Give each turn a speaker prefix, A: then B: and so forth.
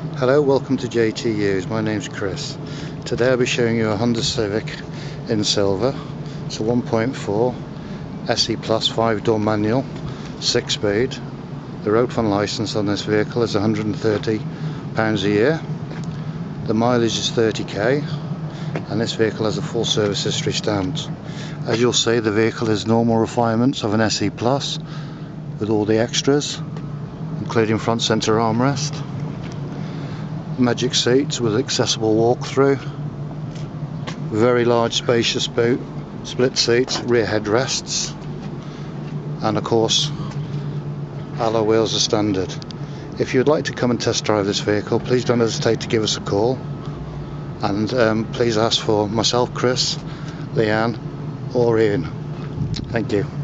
A: Hello, welcome to JT Hughes. My name's Chris. Today I'll be showing you a Honda Civic in silver. It's a 1.4 SE Plus 5 door manual, 6 speed. The road fund license on this vehicle is £130 a year. The mileage is 30k and this vehicle has a full service history stamped. As you'll see the vehicle has normal refinements of an SE Plus with all the extras including front center armrest magic seats with accessible walk-through very large spacious boot split seats rear headrests and of course alloy wheels are standard. If you'd like to come and test drive this vehicle please don't hesitate to give us a call. And um, please ask for myself Chris Leanne or Ian. Thank you